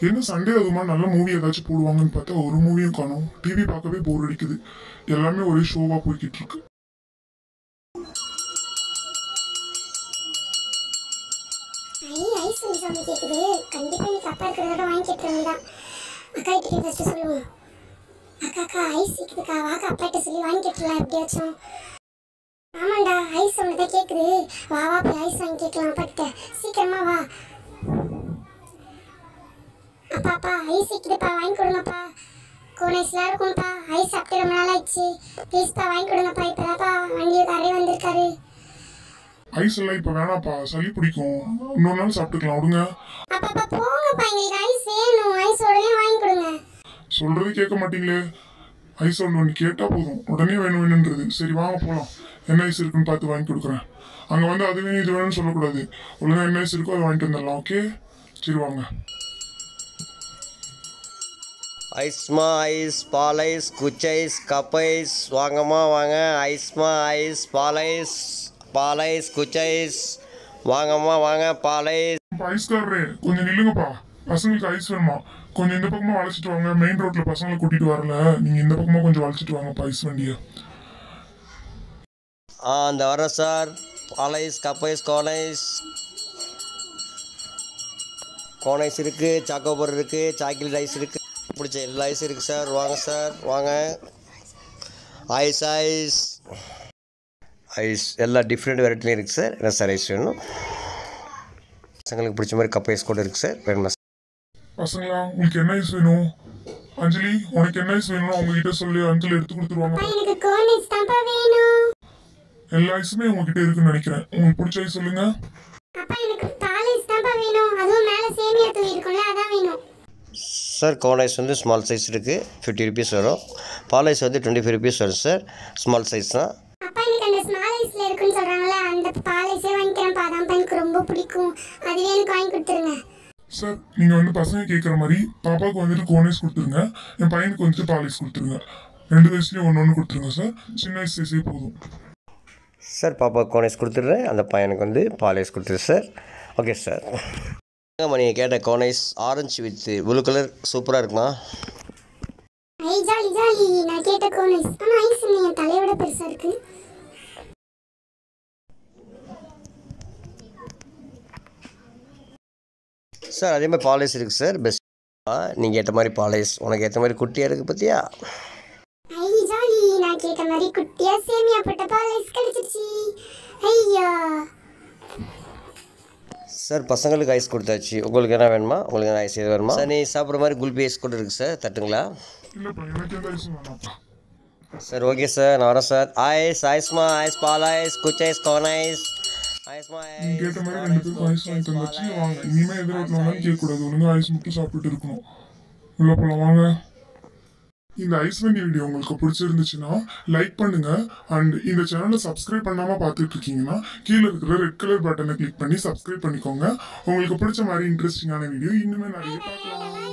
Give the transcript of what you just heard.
என்ன சண்டே அதுமா நல்ல மூவி ஏதாச்சும் போடுவாங்கன்னு பார்த்தா ஒரு மூவியும் காணும். டிவி பார்க்கவே போர் அடிக்குது. எல்லாமே ஒரே ஷோவா போய்கிட்டு இருக்கு. ஐ ஐஸ் சொல்லி சவுண்ட் கேட்குது கண்டிப்பாக அப்பா இருக்கிறதோட வாங்கி கேட்டுற அக்கா கிட்ட ஃபஸ்ட்டு சொல்லுவோம். அக்கா அக்கா ஐஸ் இருக்குதுக்கா வாக்கா அப்பாட்ட சொல்லி வாங்கி கேட்டுலாம் எப்படியாச்சும். ஆமாண்டா ஐஸ் சவுண்ட் தான் கேட்குது வா வா போய் ஐஸ் வாங்கி கேட்கலாம் அப்பா சீக்கிரமா வா. அப்பா ஐஸ் இருக்குதுப்பா வாங்கி கொடுங்கப்பா. கோனைஸ்லாம் இருக்கும்ப்பா ஐஸ் சாப்பிட்டு ரொம்ப நாள் ஆயிடுச்சு ப்ளீஸ்ப்பா வாங்கி கொடுங்கப்பா இப்போதான்ப்பா வண்டியில் வந்திருக்காரு. ஐஸ் எல்லாம் இப்போ வேணாப்பா சளி பிடிக்கும். இன்னொரு நாள் சாப்பிட்டுக்கலாம் விடுங்க. அப்பா அப்பா போங்கப்பா எங்களுக்கு ஐஸ் வேணும். ஐஸ் உடனே வாங்கி கொடுங்க. சொல்றது கேட்க மாட்டீங்களே. ஐஸ் ஒன்று ஒன்று கேட்டால் போதும். உடனே வேணும் வேணுன்றது. சரி வாங்க போகலாம் என்ன ஐஸ் இருக்குன்னு பார்த்து வாங்கி கொடுக்குறேன். அங்கே வந்து அது வேணும் இது வேணும்னு சொல்லக்கூடாது. ஒழுங்கா என்ன ஐஸ் இருக்கோ அதை வாங்கிட்டு வந்துடலாம் ஓகே? சரி வாங்க. ஐஸ்மா ஐஸ் பால் ஐஸ் குச் ஐஸ் கப் ஐஸ். வாங்கம்மா வாங்க. ஐஸ்மா ஐஸ் பால் ஐஸ் பால் ஐஸ் குச் ஐஸ். வாங்கம்மா வாங்க. பால் ஐஸ். இப்போ ஐஸ்காரரே கொஞ்சம் நில்லுங்கப்பா. பசங்களுக்கு ஐஸ் வேணுமா? கொஞ்சம் இந்த பக்கமாக வளைச்சிட்டு வாங்க. மெயின் ரோட்ல பசங்களை கூட்டிட்டு வரல. நீங்க இந்த பக்கமாக கொஞ்சம் வளைச்சிட்டு வாங்கப்பா ஐஸ் வண்டியை. ஆ அந்த வரேன் சார். பால் ice cup ice cone ice. Cone ice இருக்குது சாக்கோபர் இருக்குது சாக்லேட் ஐஸ் இருக்குது பிடிச்ச எல்லா ஐஸ் இருக்குது சார். வாங்க சார். வாங்க. Ice ice. ஐஸ் எல்லா டிஃப்ரெண்ட் வெரைட்டிலையும் இருக்குது சார். என்ன சார் ஐஸ் வேணும்? பசங்களுக்கு பிடிச்ச மாதிரி கப் ஐஸ் கூட இருக்குது சார். வேணுமா சார்? பசங்களா உங்களுக்கு என்ன ஐஸ் வேணும்? அஞ்சலி உனக்கு என்ன ஐஸ் வேணும் அவங்க கிட்ட சொல்லி. அஞ்சலி எடுத்து கொடுத்துருவாங்க. எனக்கு கோனைஸ் தான்ப்பா வேணும். எல்லா ஐஸுமே உங்ககிட்ட இருக்குன்னு நினைக்கிறேன். உங்களுக்கு பிடிச்ச ஐஸ் சொல்லுங்க. அப்பா எனக்கு சார் கோன் ஐஸ் வந்து ஸ்மால் சைஸ் இருக்குது ஃபிஃப்டி ருபீஸ் வரும். பால் ஐஸ் வந்து டுவெண்ட்டி ஃபைவ் ருபீஸ் வரும் சார். ஸ்மால் சைஸ் தான். சார் நீங்க வந்து பசங்க கேட்குற மாதிரி பாப்பாவுக்கு வந்துட்டு கோன் ஐஸ் கொடுத்துருங்க. என் பையனுக்கு வந்துட்டு பால் ஐஸ் கொடுத்துருங்க. ரெண்டு வயசுலயும் ஒன்று ஒன்று கொடுத்துருங்க சார். சின்ன ஐஸ் சைஸே போதும். சார் பாப்பாவுக்கு கோன் ஐஸ் கொடுத்துட்றேன். அந்த பையனுக்கு வந்து பால் ஐஸ் கொடுத்துரு சார். Okay sir. ஆமாம் நீங்கள் கேட்ட cone ice orange with blue colour சூப்பராக இருக்குமா? ஐ ஜாலி ஜாலி. நான் கேட்ட கோனைஸ் ஆனால் ஐஸ் இன்னும் என் தலையோட பெருசா இருக்கு. சார் அதே மாதிரி பால் ஐஸ் இருக்குது சார் பெஸ்ட் நீங்கள் ஏற்ற மாதிரி பால் ஐஸ் உனக்கு ஏற்ற மாதிரி குட்டியாக இருக்குது பார்த்தியா ஐ ஜாலி. நான் கேட்ட மாதிரி குட்டியா சேமியா போட்ட பால் ஐஸ் கிடைச்சிருச்சு. ஐயா. சார் பசங்களுக்கு ஐஸ் கொடுத்தாச்சு. உங்களுக்கு என்ன வேணுமா? உங்களுக்கு என்ன ஐஸ் எது வேணுமா? சார் நீ சாப்பிட்ற மாதிரி குல்பி ஐஸ் கூட இருக்குது சார். தட்டுங்களா? Sir okay sir. நான் வரேன் சார். ஐஸ் ஐஸ்மா ஐஸ் பால் ஐஸ் குச் ஐஸ் கார்ன் ஐஸ் கேட்ட மாதிரி ரெண்டு பேருக்கும் ஐஸ் வாங்கி தந்தாச்சு வாங்க இனிமே எதிர வீட்டில் கேட்கக்கூடாது. ஒழுங்கா ஐஸ் மட்டும் சாப்பிட்டுட்டு இருக்கணும். உள்ள போலாம் வாங்க. இந்த ஐஸ்வன் வீடியோ உங்களுக்கு பிடிச்சிருந்துச்சுன்னா லைக் பண்ணுங்க. அண்ட் இந்த சேனலை சப்ஸ்கிரைப் பண்ணாம பார்த்துட்டு இருக்கீங்கன்னா கீழே இருக்கிற ரெட் கலர் பட்டனை கிளிக் பண்ணி சப்ஸ்கிரைப் பண்ணிக்கோங்க. உங்களுக்கு பிடிச்ச மாதிரி இன்ட்ரெஸ்டிங்கான வீடியோ இன்னுமே நிறைய பார்க்கலாம்.